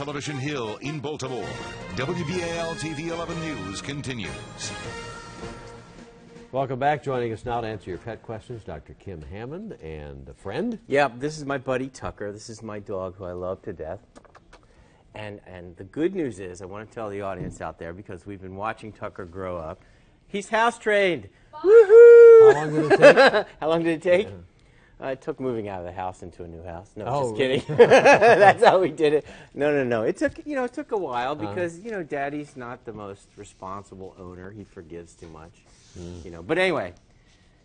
Television Hill in Baltimore. WBAL TV 11 News continues. Welcome back. Joining us now to answer your pet questions, Dr. Kim Hammond and a friend. Yeah, this is my buddy Tucker. This is my dog who I love to death. And, and the good news is, I want to tell the audience out there because we've been watching Tucker grow up. He's house trained. Woohoo! How long did it take? How long did it take? Uh, it took moving out of the house into a new house. No, Oh, just kidding. That's how we did it. No, no, no. It took you know it took a while Uh-huh. because you know Daddy's not the most responsible owner. He forgives too much. Mm. You know. But anyway,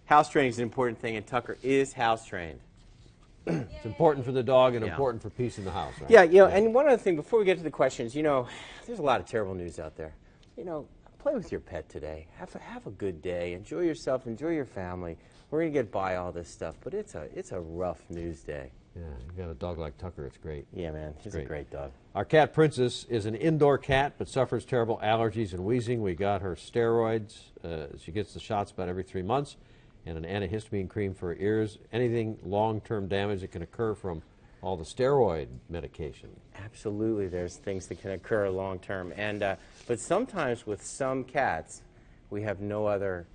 house training is an important thing, and Tucker is house trained. It's important for the dog and Yeah. important for peace in the house, right? Yeah, you know, and one other thing before we get to the questions, you know, there's a lot of terrible news out there. You know, play with your pet today. Have a, have a good day. Enjoy yourself. Enjoy your family. We're gonna get by all this stuff, but it's a it's a rough news day. Yeah, you got a dog like Tucker, it's great. Yeah, man, he's Great. a great dog. Our cat Princess is an indoor cat but suffers terrible allergies and wheezing. We got her steroids. Uh, she gets the shots about every three months and an antihistamine cream for her ears. Anything long term damage that can occur from all the steroid medication. Absolutely, there's things that can occur long term, and uh, but sometimes with some cats, we have no other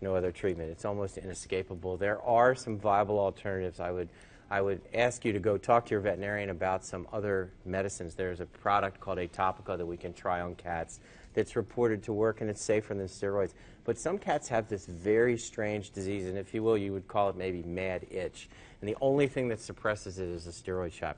no other treatment. It's almost inescapable. There are some viable alternatives. I would I would ask you to go talk to your veterinarian about some other medicines. There's a product called Atopica that we can try on cats that's reported to work and it's safer than steroids. But some cats have this very strange disease, and if you will, you would call it maybe mad itch. And the only thing that suppresses it is a steroid shot.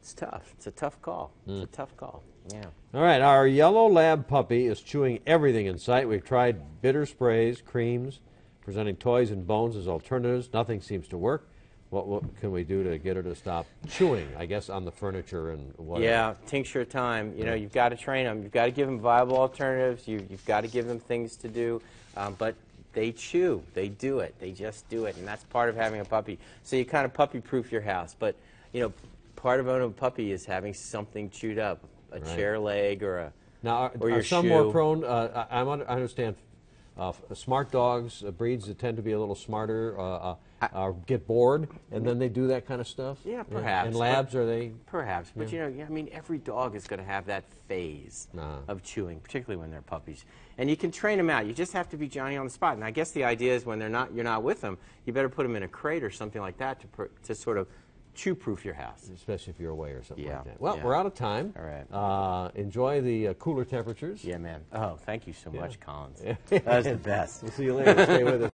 It's tough. It's a tough call. It's a hmm. tough call. Yeah. All right, our yellow lab puppy is chewing everything in sight. We've tried bitter sprays, creams, presenting toys and bones as alternatives. Nothing seems to work. What, what can we do to get her to stop chewing? I guess on the furniture and whatever. Yeah, tincture time. You know, you've got to train them. You've got to give them viable alternatives. You, you've got to give them things to do. Um, but they chew. They do it. They just do it, and that's part of having a puppy. So you kind of puppy-proof your house. But you know, part of owning a puppy is having something chewed up, a Right. chair leg or a Now, are, or are your some more prone? Uh, I, I understand uh, smart dogs, uh, breeds that tend to be a little smarter, uh, uh, uh, get bored, and then they do that kind of stuff. Yeah, perhaps, And but- labs are they? Perhaps, but you know, I mean, every dog is going to have that phase Nah. of chewing, particularly when they're puppies. And you can train them out. You just have to be Johnny on the spot. And I guess the idea is when they're not, you're not with them, you better put them in a crate or something like that to, pr- to sort of chew-proof your house. Especially if you're away or something Yeah, like that. Well, yeah. we're out of time. All right. Uh, enjoy the uh, cooler temperatures. Yeah, man. Oh, thank you so much, Collins. That was the best. We'll see you later. Stay with us.